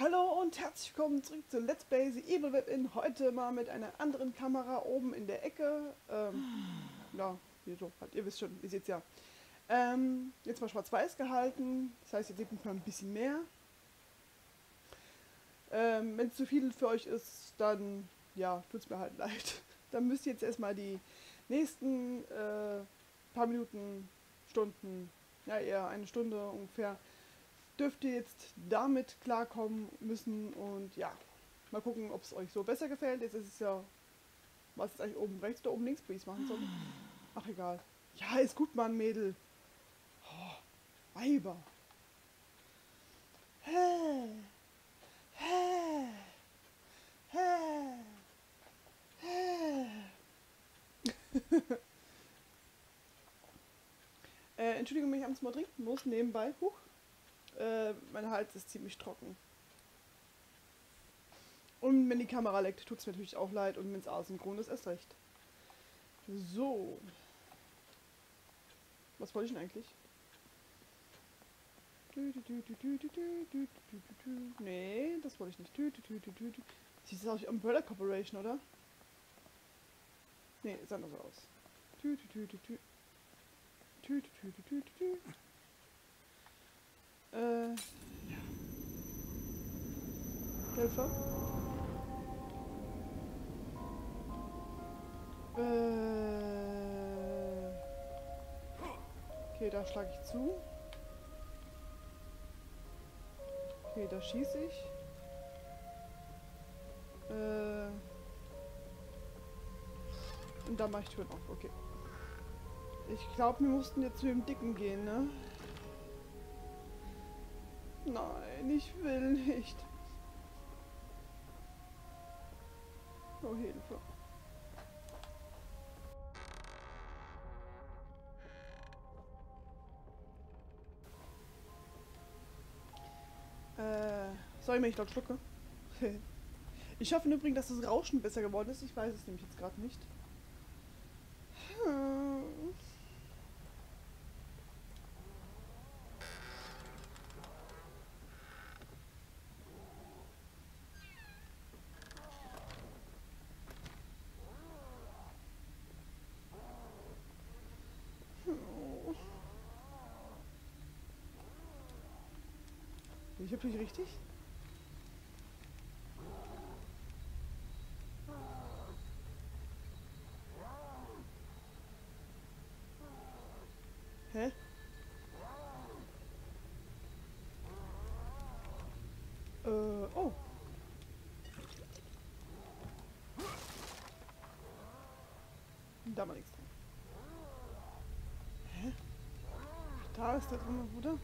Hallo und herzlich willkommen zurück zu Let's Play The Evil Within. Heute mal mit einer anderen Kamera oben in der Ecke. Ähm, ja, hier so, halt, ihr wisst schon, ihr seht ja. Ähm, jetzt mal schwarz-weiß gehalten, das heißt, ihr seht mich mal ein bisschen mehr. Ähm, Wenn es zu viel für euch ist, dann ja, tut es mir halt leid. Dann müsst ihr jetzt erstmal die nächsten äh, paar Minuten, Stunden, ja eher eine Stunde ungefähr, dürft ihr jetzt damit klarkommen müssen und ja, mal gucken, ob es euch so besser gefällt. Jetzt ist es ja, was ist eigentlich oben rechts oder oben links, wie ich es machen soll. Ach egal. Ja, ist gut, Mann, Mädel. Oh, Weiber. Hä? Hä? Hä? Hä? äh, Entschuldigung, wenn ich abends mal trinken muss, nebenbei. Huch. Äh, mein Hals ist ziemlich trocken. Und wenn die Kamera leckt, tut es mir natürlich auch leid. Und wenn es asynchron ist, erst recht. So. Was wollte ich denn eigentlich? Nee, das wollte ich nicht. Sieht aus wie Umbrella Corporation, oder? Nee, sah anders aus. Äh, ja. Helfer? Äh. Okay, da schlage ich zu. Okay, da schieße ich. Äh. Und da mache ich Türen auf, okay. Ich glaube, wir mussten jetzt zu dem Dicken gehen, ne? Nein, ich will nicht. Oh, Hilfe. Äh, wenn ich laut schlucke. ich hoffe übrigens, dass das Rauschen besser geworden ist. Ich weiß es nämlich jetzt gerade nicht. Ich hab dich richtig? Hä? Äh, oh. Da mal nichts drin. Hä? Da ist der drin, oder?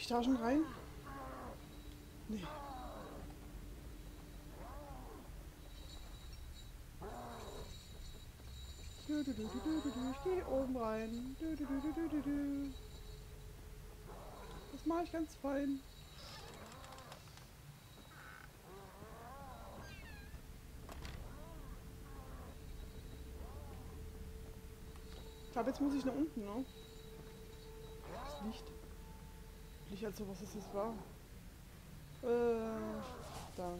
Ich da schon rein? Nee. Ich gehe oben rein. Das mache ich ganz fein. Ich glaube, jetzt muss ich nach unten, ne? Das Licht. Nicht also, was es jetzt war. Äh, da.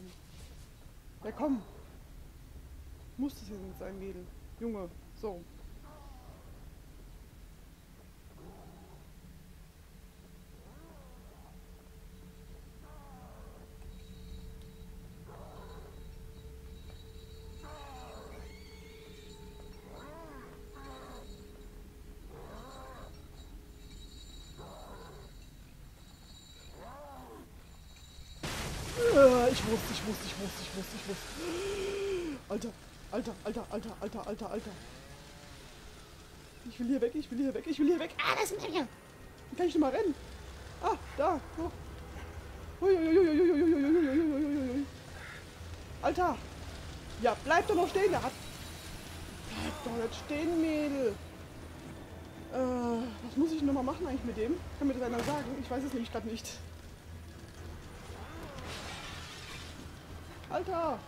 Ja, komm. Muss das jetzt sein, Mädel. Junge, so. Äh, ich wusste, ich wusste, ich wusste, ich wusste, ich wusste. Alter, Alter, Alter, Alter, Alter, Alter, Alter. Ich will hier weg, ich will hier weg, ich will hier weg. Ah, das ein Menge. Wie kann ich denn mal rennen? Ah, da. Oh. Alter. Ja, bleib doch noch stehen. Der hat... Bleib doch jetzt stehen, Mädel. Äh, was muss ich nochmal machen eigentlich mit dem? Kann mir das einer sagen? Ich weiß es nämlich gerade nicht. Alter!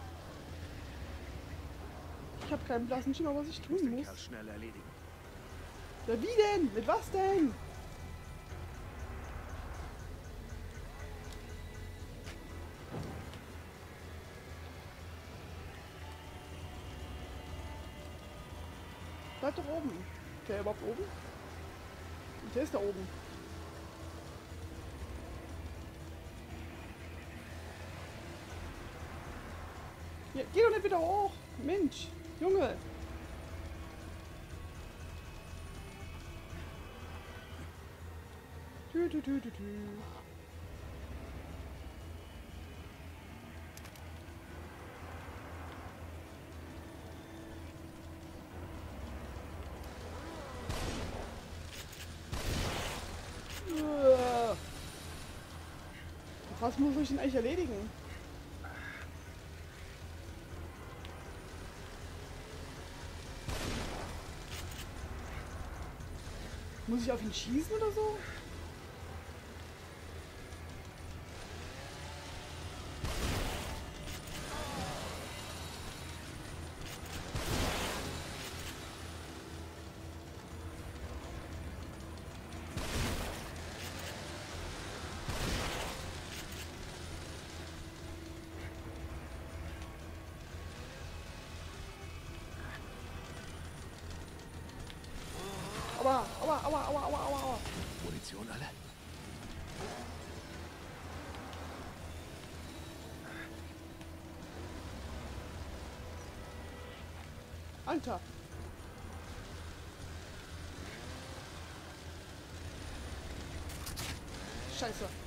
Ich habe keinen blassen Schimmer, was ich tun muss. Schnell erledigen. Ja, wie denn? Mit was denn? Bleib doch oben. Ist der überhaupt oben? Und Der ist da oben. Ja, geh doch nicht wieder hoch. Mensch, Junge. Tü, tü, tü, tü. Uah. Was muss ich denn eigentlich erledigen? Muss ich auf ihn schießen oder so? Aua, aua, aua, aua, aua, aua, aua. Munition alle? Alter. Scheiße.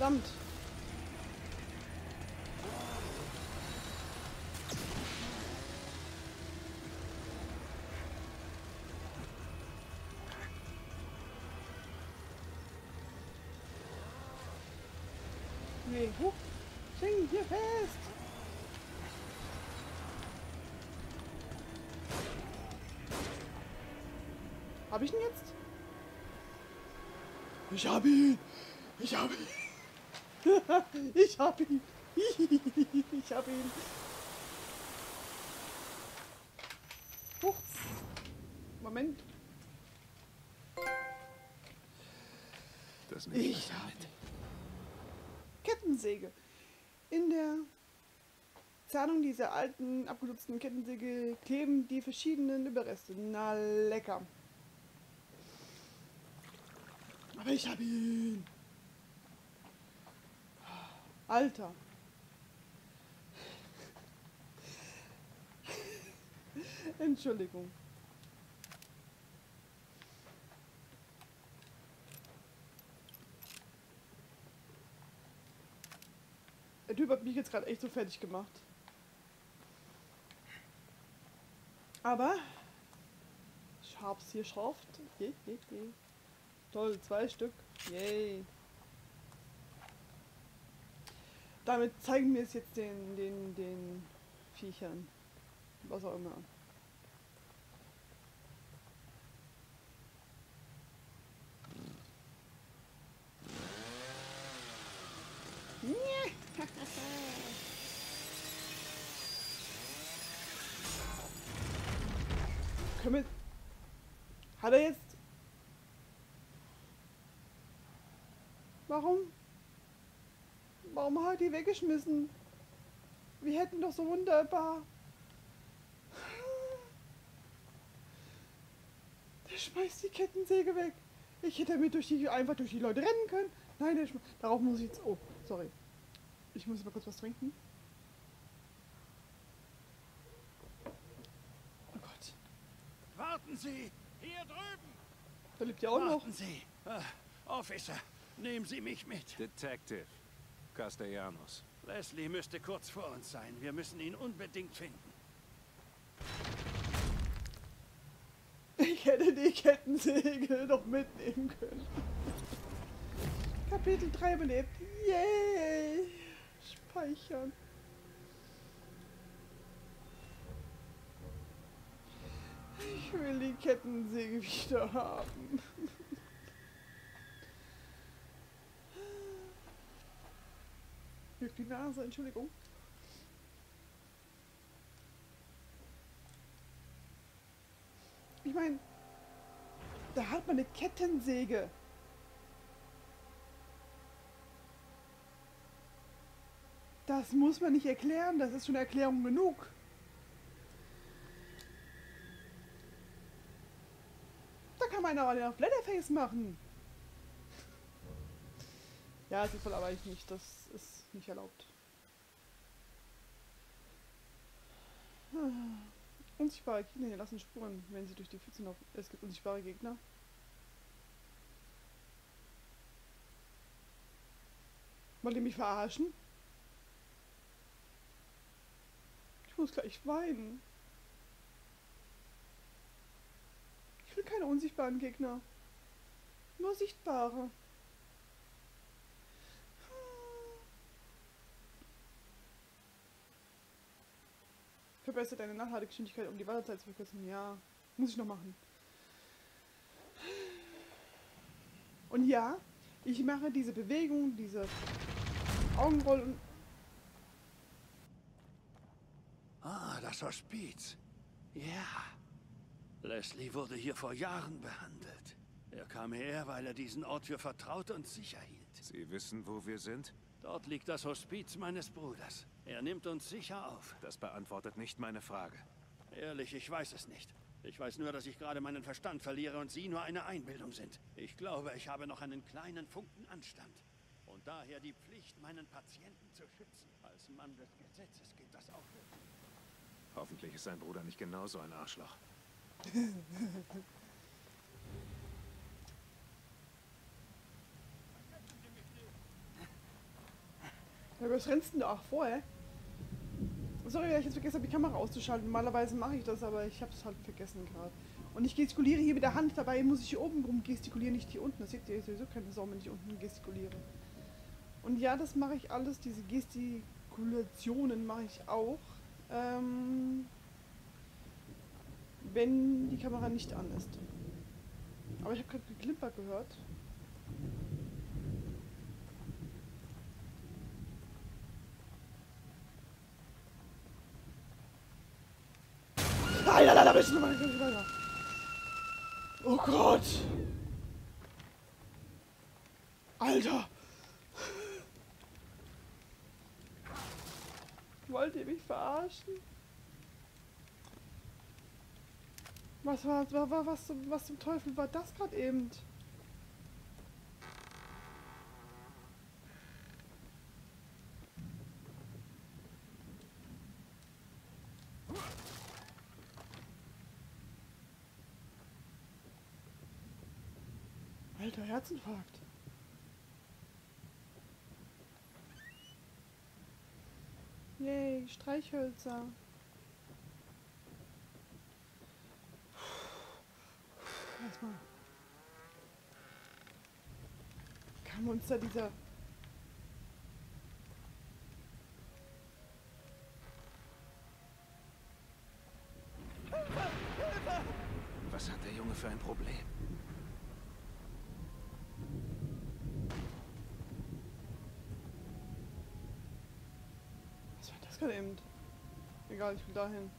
Verdammt. Nee, hoch. Häng hier fest. Hab ich ihn jetzt? Ich hab ihn. Ich hab ihn. ich hab ihn. ich hab ihn. Huch. Moment. Das ich Ich mal hab mit. Kettensäge. In der Zahnung dieser alten, abgenutzten Kettensäge kleben die verschiedenen Überreste. Na lecker. Aber ich hab ihn. Alter. Entschuldigung. Der Typ hat mich jetzt gerade echt so fertig gemacht. Aber ich hab's hier geschafft. Je, je, je. Toll, zwei Stück. Yay. Damit zeigen wir es jetzt den, den, den Viechern. Was auch immer. Hat er jetzt. Warum? Warum hat die weggeschmissen? Wir hätten doch so wunderbar. Der schmeißt die Kettensäge weg. Ich hätte damit durch die, einfach durch die Leute rennen können. Nein, der schmeißt. Darauf muss ich jetzt. Oh, sorry. Ich muss mal kurz was trinken. Oh Gott. Warten Sie! Hier drüben! Da lebt ja auch noch. Warten Sie! Ah, Officer, nehmen Sie mich mit. Detective Castellanos. Leslie müsste kurz vor uns sein. Wir müssen ihn unbedingt finden. Ich hätte die Kettensäge noch mitnehmen können. Kapitel 3 belebt. Yay! Speichern. Ich will die Kettensäge wieder haben. Wirklich die Nase, Entschuldigung. Ich meine, da hat man eine Kettensäge. Das muss man nicht erklären, das ist schon Erklärung genug. Da kann man aber auf Leatherface machen. Ja, sinnvoll aber ich nicht. Das ist nicht erlaubt. Unsichtbare Gegner hinterlassen Spuren, wenn sie durch die Pfützen laufen. Es gibt unsichtbare Gegner. Wollt ihr mich verarschen? Ich muss gleich weinen. Ich will keine unsichtbaren Gegner. Nur sichtbare. Verbessert deine Nachladegeschwindigkeit, um die Wartezeit zu verkürzen. Ja, muss ich noch machen. Und ja, ich mache diese Bewegung, diese Augenrollen. Ah, das Hospiz. Ja. Leslie wurde hier vor Jahren behandelt. Er kam her, weil er diesen Ort für vertraut und sicher hielt. Sie wissen, wo wir sind? Dort liegt das Hospiz meines Bruders. Er nimmt uns sicher auf. Das beantwortet nicht meine Frage. Ehrlich, ich weiß es nicht. Ich weiß nur, dass ich gerade meinen Verstand verliere und Sie nur eine Einbildung sind. Ich glaube, ich habe noch einen kleinen Funken Anstand. Und daher die Pflicht, meinen Patienten zu schützen. Als Mann des Gesetzes geht das auch. Hoffentlich ist sein Bruder nicht genauso ein Arschloch. Ja, was rennst du denn da auch vor, hä? Sorry, dass ich jetzt vergessen habe, die Kamera auszuschalten. Normalerweise mache ich das, aber ich habe es halt vergessen gerade. Und ich gestikuliere hier mit der Hand, dabei muss ich hier oben rum gestikulieren, nicht hier unten. Das seht ihr sowieso keine Sau, wenn ich unten gestikuliere. Und ja, das mache ich alles, diese Gestikulationen mache ich auch. Ähm, wenn die Kamera nicht an ist. Aber ich habe gerade geklimpert gehört. Alter, Alter, bist du weiter. Oh Gott. Alter. Wollt ihr mich verarschen? Was war, war was, zum- was zum Teufel war das gerade eben? Alter, Herzinfarkt. Yay, Streichhölzer. Erstmal. Kam uns da dieser. Was hat der Junge für ein Problem? Was war das gerade eben? Egal, ich will dahin.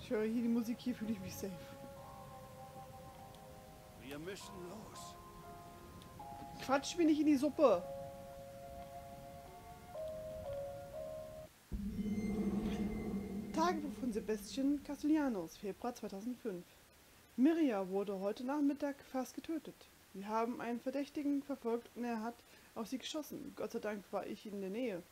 Ich höre hier die Musik, hier fühle ich mich safe. Wir müssen los. Quatsch mir nicht in die Suppe. Tagebuch von Sebastian Castellanos, Februar 2005. Miria wurde heute Nachmittag fast getötet. Wir haben einen Verdächtigen verfolgt und er hat auf sie geschossen. Gott sei Dank war ich in der Nähe.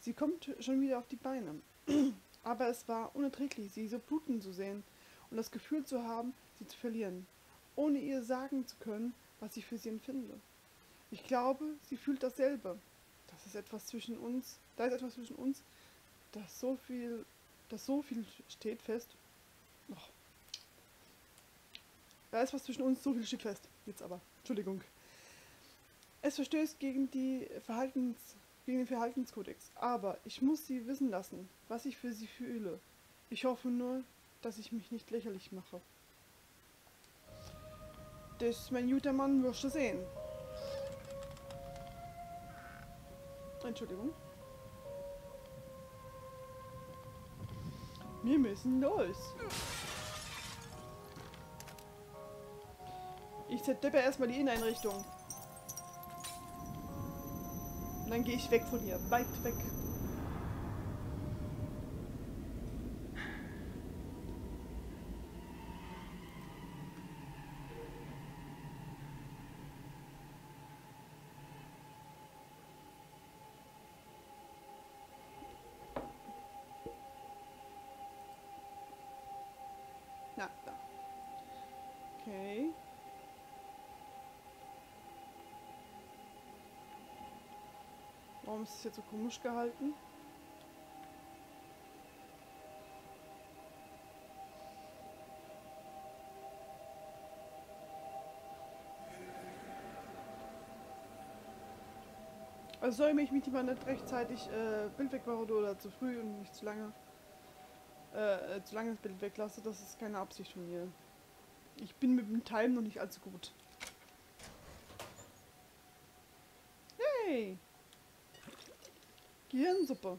Sie kommt schon wieder auf die Beine. Aber es war unerträglich, sie so bluten zu sehen und das Gefühl zu haben, sie zu verlieren, ohne ihr sagen zu können, was ich für sie empfinde. Ich glaube, sie fühlt dasselbe. Das ist etwas zwischen uns, da ist etwas zwischen uns, das so viel, das so viel steht fest. Oh. Da ist was zwischen uns, so viel steht fest. Jetzt aber, Entschuldigung. Es verstößt gegen, die Verhaltens, gegen den Verhaltenskodex, aber ich muss sie wissen lassen, was ich für sie fühle. Ich hoffe nur, dass ich mich nicht lächerlich mache. Das mein guter Mann wirst du sehen. Entschuldigung. Wir müssen los. Ich zertippe erstmal die Inneneinrichtung. Dann gehe ich weg von hier. Weit weg. Na, da. Okay. Warum ist es jetzt so komisch gehalten? Also soll ich mich mal nicht rechtzeitig äh, Bild wegmache oder zu früh und nicht zu lange äh, äh, zu lange das Bild weglasse, das ist keine Absicht von mir. Ich bin mit dem Time noch nicht allzu gut. Hey! Gehirnsuppe.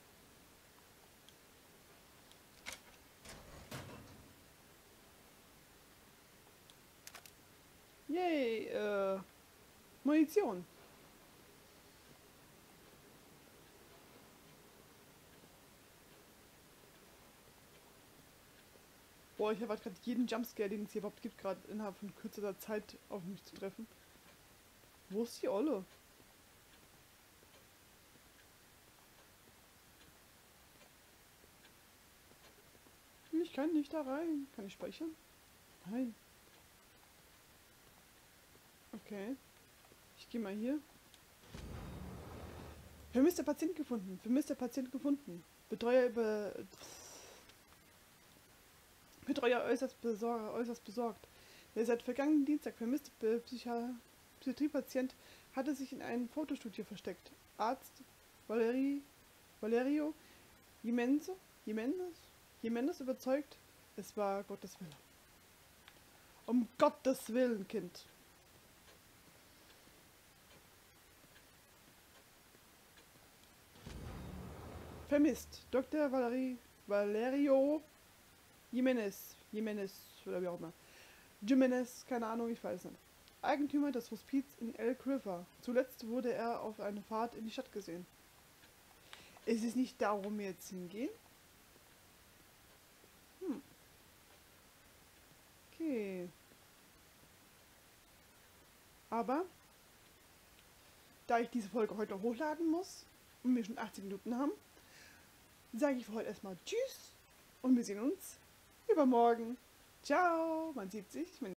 Yay, äh, Munition. Boah, ich erwarte gerade jeden Jumpscare, den es hier überhaupt gibt, gerade innerhalb von kürzester Zeit auf mich zu treffen. Wo ist die Olle? Ich kann nicht da rein. Kann ich speichern? Nein. Okay. Ich gehe mal hier. Vermisster Patient gefunden. Vermisster Patient gefunden. Betreuer über... Betreuer äußerst, besor äußerst besorgt. Der seit vergangenen Dienstag vermisste Psychi Psychiatriepatient hatte sich in einem Fotostudio versteckt. Arzt Valeri Valerio Jimenez, Jimenez, Jimenez überzeugt, es war Gottes Wille. Um Gottes Willen, Kind. Vermisst. Dr. Valerie, Valerio Jimenez. Jimenez oder wie auch immer. Jimenez, keine Ahnung, ich weiß nicht. Eigentümer des Hospiz in El River. Zuletzt wurde er auf eine Fahrt in die Stadt gesehen. Ist es nicht darum jetzt hingehen? Okay. Aber, da ich diese Folge heute hochladen muss und wir schon 80 Minuten haben, sage ich für heute erstmal Tschüss und wir sehen uns übermorgen. Ciao, man sieht sich.